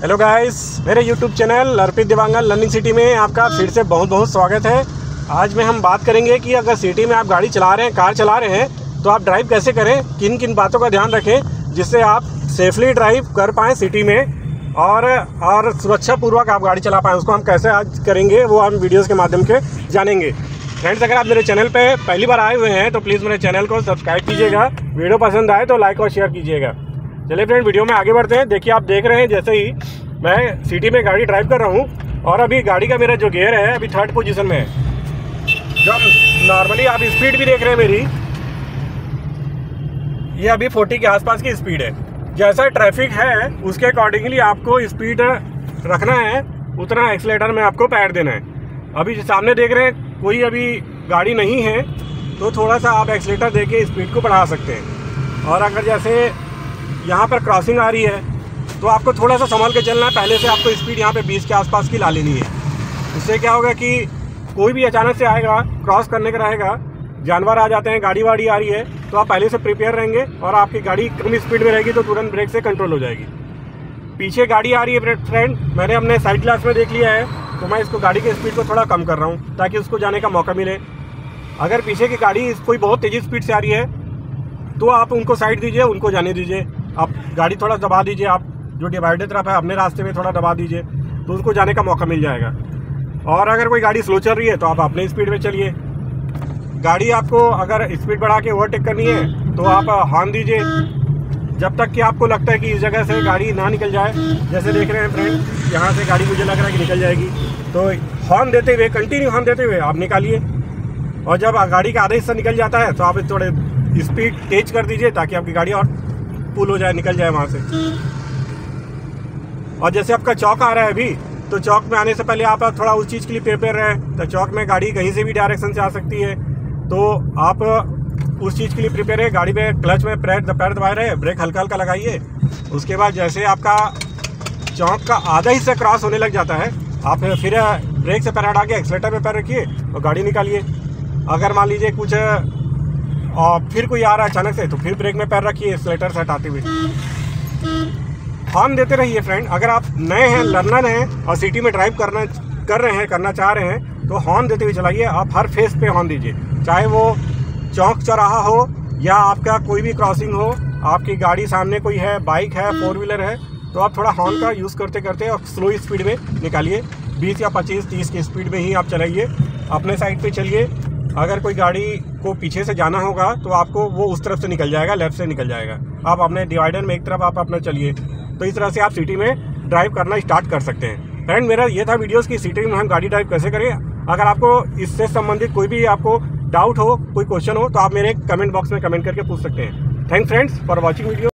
Hello guys मेरे YouTube channel Arpit दिवांगल learning city में आपका फिर से बहुत बहुत स्वागत है। आज में हम बात करेंगे कि अगर सिटी में आप गाड़ी चला रहे हैं, कार चला रहे हैं तो आप ड्राइव कैसे करें? किन किन बातों का ध्यान रखें, जिससे आप सेफली ड्राइव कर पाएँ सिटी में और और सुरक्षापूर्वक आप गाड़ी चला पाएँ। उसको हम कैसे आज करेंगे, वो हम वीडियोज़ के माध्यम से जानेंगे। फ्रेंड्स अगर आप मेरे चैनल पे पहली बार आए हुए हैं तो प्लीज़ मेरे चैनल को सब्सक्राइब कीजिएगा। वीडियो पसंद आए तो लाइक और शेयर कीजिएगा। चलिए फ्रेंड वीडियो में आगे बढ़ते हैं। देखिए, आप देख रहे हैं जैसे ही मैं सिटी में गाड़ी ड्राइव कर रहा हूँ और अभी गाड़ी का मेरा जो गियर है, अभी थर्ड पोजीशन में है। जब नॉर्मली आप स्पीड भी देख रहे हैं मेरी, ये अभी 40 के आसपास की स्पीड है। जैसा ट्रैफ़िक है, उसके अकॉर्डिंगली आपको स्पीड रखना है, उतना एक्सलेटर में आपको पैर देना है। अभी सामने देख रहे हैं, कोई अभी गाड़ी नहीं है तो थोड़ा सा आप एक्सलेटर दे के स्पीड को बढ़ा सकते हैं। और अगर जैसे यहाँ पर क्रॉसिंग आ रही है तो आपको थोड़ा सा संभाल के चलना है। पहले से आपको स्पीड यहाँ पे 20 के आसपास की ला लेनी है। इससे क्या होगा कि कोई भी अचानक से आएगा क्रॉस करने का रहेगा, जानवर आ जाते हैं गाड़ी वाड़ी आ रही है तो आप पहले से प्रिपेयर रहेंगे और आपकी गाड़ी कम स्पीड में रहेगी तो तुरंत ब्रेक से कंट्रोल हो जाएगी। पीछे गाड़ी आ रही है फ्रेंड मैंने अपने साइड ग्लास में देख लिया है तो मैं इसको गाड़ी की स्पीड को थोड़ा कम कर रहा हूँ, ताकि उसको जाने का मौका मिले। अगर पीछे की गाड़ी कोई बहुत तेज़ी स्पीड से आ रही है तो आप उनको साइड दीजिए, उनको जाने दीजिए। आप गाड़ी थोड़ा दबा दीजिए, आप जो डिवाइडर तरफ़ है, अपने रास्ते में थोड़ा दबा दीजिए तो उसको जाने का मौका मिल जाएगा। और अगर कोई गाड़ी स्लो चल रही है तो आप अपने स्पीड में चलिए। गाड़ी आपको अगर स्पीड बढ़ा के ओवरटेक करनी है तो आप हॉर्न दीजिए। जब तक कि आपको लगता है कि इस जगह से गाड़ी ना निकल जाए, जैसे देख रहे हैं फ्रेंड यहाँ से गाड़ी मुझे लग रहा है कि निकल जाएगी। तो हॉर्न देते हुए कंटिन्यू हॉर्न देते हुए आप निकालिए। और जब गाड़ी का आधा हिस्सा निकल जाता है तो आप थोड़े स्पीड तेज कर दीजिए, ताकि आपकी गाड़ी और पुल हो जाए, निकल जाए वहाँ से। और जैसे आपका चौक आ रहा है अभी तो चौक में आने से पहले आप थोड़ा उस चीज़ के लिए प्रिपेयर रहें। तो चौक में गाड़ी कहीं से भी डायरेक्शन से आ सकती है। तो आप उस चीज़ के लिए प्रिपेयर है गाड़ी में क्लच में पैर पैर दबाए रहे ब्रेक हल्का हल्का लगाइए। उसके बाद जैसे आपका चौक का आधा हिस्सा क्रॉस होने लग जाता है, आप फिर ब्रेक से पैर हटा के एक्सलेटर में पैर रखिए और गाड़ी निकालिए। अगर मान लीजिए कुछ और फिर कोई आ रहा है अचानक से तो फिर ब्रेक में पैर रखिए स्लेटर से हटाते हुए हॉर्न देते रहिए फ्रेंड अगर आप नए हैं, लर्नर हैं और सिटी में ड्राइव करना, कर रहे हैं, करना चाह रहे हैं तो हॉर्न देते हुए चलाइए। आप हर फेस पे हॉर्न दीजिए। चाहे वो चौक चौराहा हो या आपका कोई भी क्रॉसिंग हो, आपकी गाड़ी सामने कोई है बाइक है फोर व्हीलर है तो आप थोड़ा हॉर्न का यूज़ करते करते और स्लो स्पीड में निकालिए। 20 या 25 30 की स्पीड में ही आप चलाइए। अपने साइड पे चलिए। अगर कोई गाड़ी को पीछे से जाना होगा तो आपको वो उस तरफ़ से निकल जाएगा, लेफ़्ट से निकल जाएगा। आप अपने डिवाइडर में एक तरफ़ आप अपना चलिए तो इस तरह से आप सिटी में ड्राइव करना स्टार्ट कर सकते हैं। फ्रेंड मेरा ये था वीडियोस की सिटी में हम गाड़ी ड्राइव कैसे करें। अगर आपको इससे संबंधित कोई भी आपको डाउट हो, कोई क्वेश्चन हो तो आप मेरे कमेंट बॉक्स में कमेंट करके पूछ सकते हैं। Thank friends for watching video